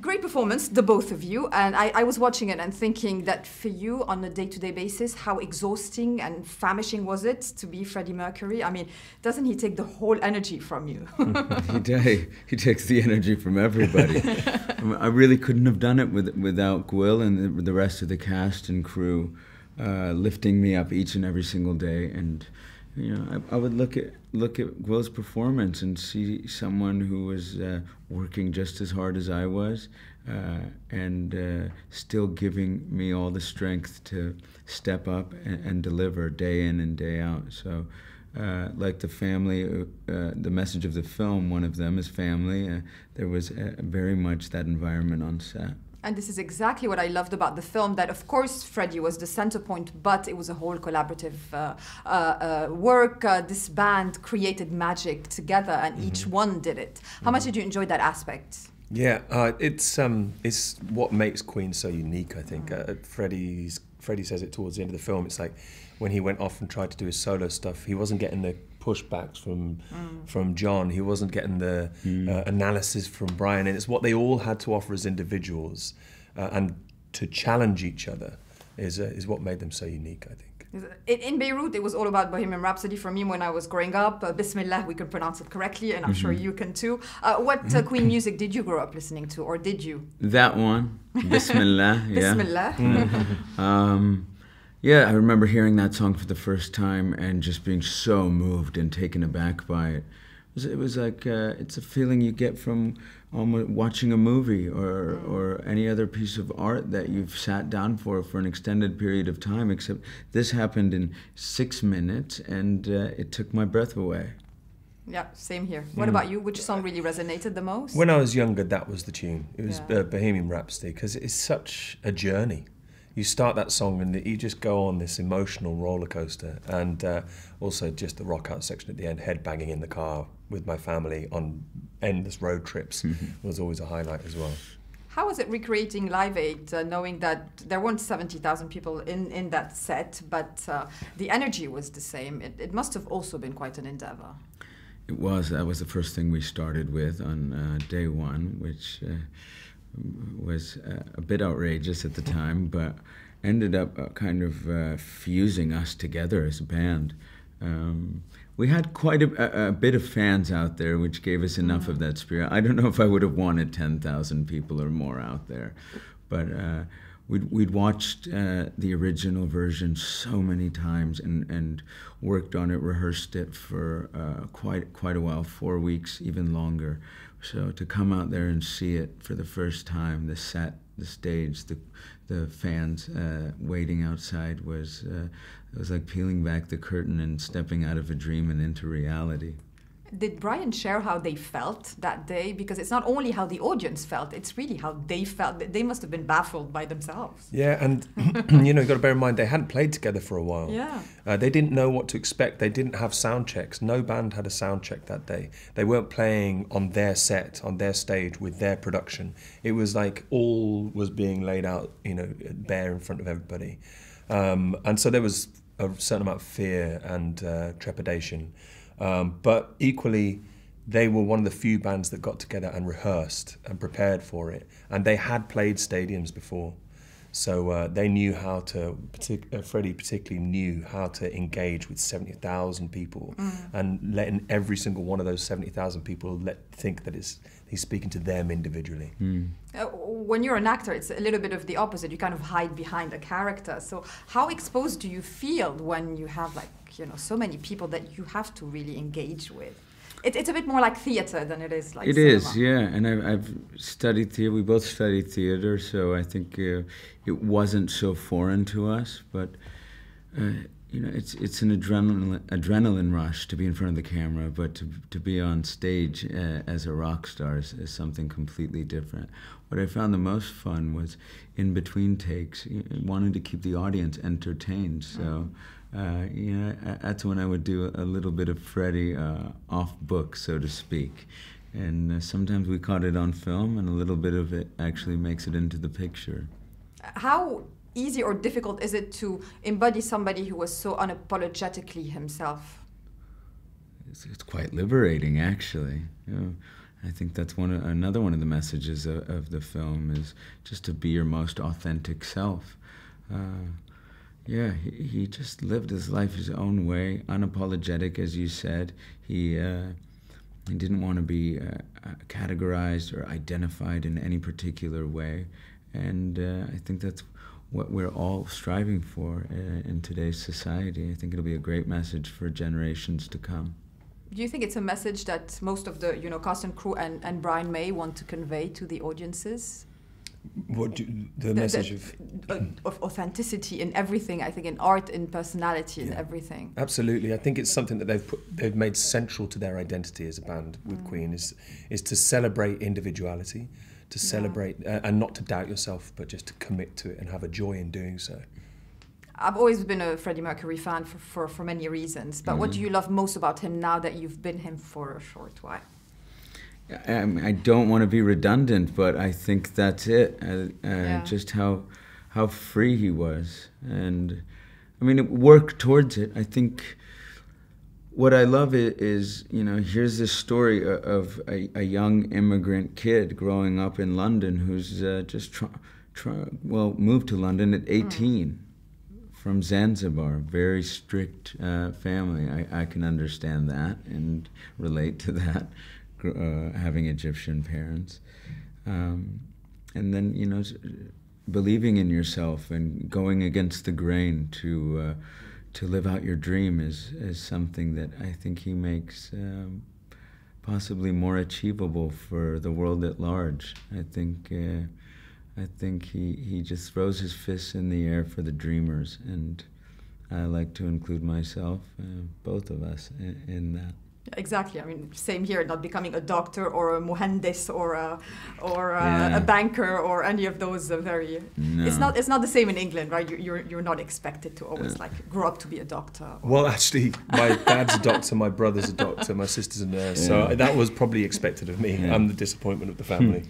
great performance, the both of you. And I, I was watching it and thinking that for you, on a day to day basis, how exhausting and famishing was it to be Freddie Mercury? I mean, doesn't he take the whole energy from you? he, he takes the energy from everybody. I really couldn't have done it with, without Gwyl and the, the rest of the cast and crew uh, lifting me up each and every single day. And you know, I, I, would look at look at Gwyl's performance and see someone who was uh, working just as hard as I was, uh, and uh, still giving me all the strength to step up and, and deliver day in and day out. So. Uh, like the family, uh, the message of the film, one of them is family. there was very much that environment on set. And this is exactly what I loved about the film that, of course, Freddie was the center point, but it was a whole collaborative uh, uh, uh, work. Uh, this band created magic together, and mm-hmm. each one did it. How mm-hmm. much did you enjoy that aspect? Yeah, uh, it's um, it's what makes Queen so unique. I think mm. Uh, Freddie's Freddie says it towards the end of the film. It's like when he went off and tried to do his solo stuff, he wasn't getting the pushbacks from mm. from John. He wasn't getting the mm. uh, analysis from Brian, and it's what they all had to offer as individuals, uh, and to challenge each other is uh, is what made them so unique. I think. In Beirut, it was all about Bohemian Rhapsody for me when I was growing up. Uh, Bismillah, we could pronounce it correctly, and I'm mm-hmm. sure you can too. Uh, what uh, Queen music did you grow up listening to, or did you? That one, Bismillah. yeah. Bismillah. Mm-hmm. um, yeah, I remember hearing that song for the first time and just being so moved and taken aback by it. It was, it was like uh, it's a feeling you get from almost watching a movie or or any other piece of art that you've sat down for for an extended period of time. Except this happened in six minutes, and uh, it took my breath away. Yeah, same here. What mm. about you? Which song really resonated the most? When I was younger, that was the tune. It was yeah. uh, Bohemian Rhapsody because it's such a journey you start that song and you just go on this emotional roller coaster. And uh, also just the rock out section at the end, head banging in the car with my family on endless road trips mm-hmm. was always a highlight as well. How was it recreating Live Aid, uh, knowing that there weren't 70,000 people in, in that set, but uh, the energy was the same? It, it must have also been quite an endeavor. It was. That was the first thing we started with on uh, day one, which uh, was uh, a bit outrageous at the time, but ended up uh, kind of uh, fusing us together as a band. Um, we had quite a, a, bit of fans out there, which gave us enough of that spirit. I don't know if I would have wanted 10,000 people or more out there, but uh, we'd, we'd watched uh, the original version so many times and, and worked on it, rehearsed it for uh, quite, quite a while, four weeks, even longer. So to come out there and see it for the first time, the set, the stage, the the fans uh, waiting outside was uh, it was like peeling back the curtain and stepping out of a dream and into reality did Brian share how they felt that day? Because it's not only how the audience felt; it's really how they felt. They must have been baffled by themselves. Yeah, and you know, you've got to bear in mind they hadn't played together for a while. Yeah, uh, they didn't know what to expect. They didn't have sound checks. No band had a sound check that day. They weren't playing on their set, on their stage with their production. It was like all was being laid out, you know, bare in front of everybody, um, and so there was a certain amount of fear and uh, trepidation. Um, but equally, they were one of the few bands that got together and rehearsed and prepared for it. And they had played stadiums before. So uh, they knew how to, partic- uh, Freddie particularly knew how to engage with 70,000 people mm. and letting every single one of those 70,000 people let, think that it's, he's speaking to them individually. Mm. Uh, when you're an actor, it's a little bit of the opposite. You kind of hide behind a character. So how exposed do you feel when you have like you know so many people that you have to really engage with. It, it's a bit more like theater than it is like. It cinema. is, yeah. And I've, I've, studied theater. We both studied theater, so I think uh, it wasn't so foreign to us. But uh, you know, it's it's an adrenaline adrenaline rush to be in front of the camera, but to to be on stage uh, as a rock star is, is, something completely different. What I found the most fun was in between takes, wanting to keep the audience entertained. So. Mm-hmm uh, you know, that's when I would do a little bit of Freddie uh, off book, so to speak. And uh, sometimes we caught it on film, and a little bit of it actually makes it into the picture. How easy or difficult is it to embody somebody who was so unapologetically himself? It's, it's quite liberating, actually. Know, I think that's one of, another one of the messages of, of the film is just to be your most authentic self. Uh, yeah, he, he just lived his life his own way, unapologetic, as you said. He uh, he didn't want to be uh, uh, categorized or identified in any particular way, and uh, I think that's what we're all striving for uh, in today's society. I think it'll be a great message for generations to come. Do you think it's a message that most of the you know cast and crew and, and Brian May want to convey to the audiences? What do, the, the message the, of of authenticity in everything? I think in art, in personality, in everything. Absolutely, I think it's something that they've put, they've made central to their identity as a band with mm. Queen is is to celebrate individuality, to celebrate yeah. uh, and not to doubt yourself, but just to commit to it and have a joy in doing so. I've always been a Freddie Mercury fan for, for, for many reasons, but mm-hmm. what do you love most about him now that you've been him for a short while? I, mean, I don't want to be redundant, but I think that's it. Uh, uh, yeah. Just how how free he was, and I mean, work towards it. I think what I love is, you know, here's this story of a, a young immigrant kid growing up in London who's uh, just try, try, well moved to London at 18 mm. from Zanzibar, very strict uh, family. I, I can understand that and relate to that uh, having Egyptian parents, um, and then you know believing in yourself and going against the grain to uh, to live out your dream is is something that I think he makes. Um, possibly more achievable for the world at large. I think uh, I think he, he just throws his fists in the air for the dreamers, and I like to include myself, uh, both of us, in, in that. Exactly. I mean, same here. Not becoming a doctor or a muhandis or a or a, yeah. a banker or any of those uh, very. No. It's not. It's not the same in England, right? You, you're you're not expected to always like grow up to be a doctor. Well, actually, my dad's a doctor, my brother's a doctor, my sister's a nurse, yeah. so that was probably expected of me. Yeah. I'm the disappointment of the family.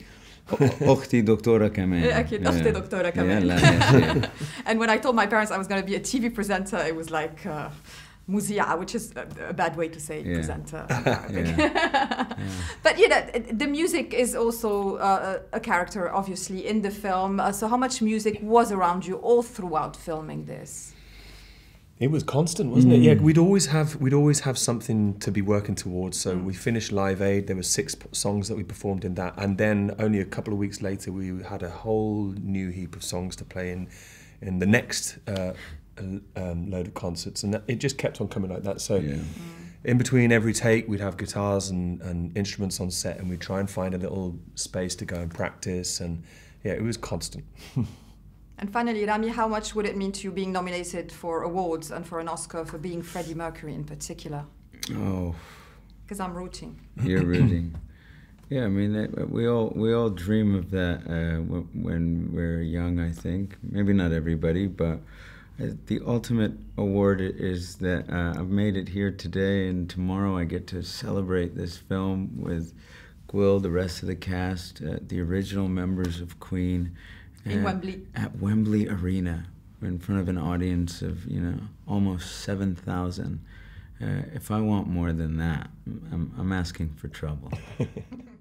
أختي دكتورة كمان. أكيد أختي دكتورة كمان. And when I told my parents I was going to be a TV presenter, it was like. Uh, muzia, which is a, a, bad way to say yeah. presenter. yeah. But you know, the music is also uh, a character, obviously, in the film. Uh, so, how much music was around you all throughout filming this? It was constant, wasn't mm. it? Yeah, we'd always have we'd always have something to be working towards. So mm. we finished Live Aid. There were six songs that we performed in that, and then only a couple of weeks later, we had a whole new heap of songs to play in in the next uh, a um, load of concerts, and that, it just kept on coming like that. So, yeah. mm. in between every take, we'd have guitars and, and instruments on set, and we'd try and find a little space to go and practice. And yeah, it was constant. and finally, Rami, how much would it mean to you being nominated for awards and for an Oscar for being Freddie Mercury in particular? Oh, because I'm rooting. You're rooting. Yeah, I mean, we all we all dream of that uh, when we're young. I think maybe not everybody, but the ultimate award is that uh, I've made it here today, and tomorrow I get to celebrate this film with Gwyl, the rest of the cast, uh, the original members of Queen. In Wembley. At Wembley Arena, in front of an audience of, you know, almost 7,000. Uh, if I want more than that, I'm, I'm asking for trouble.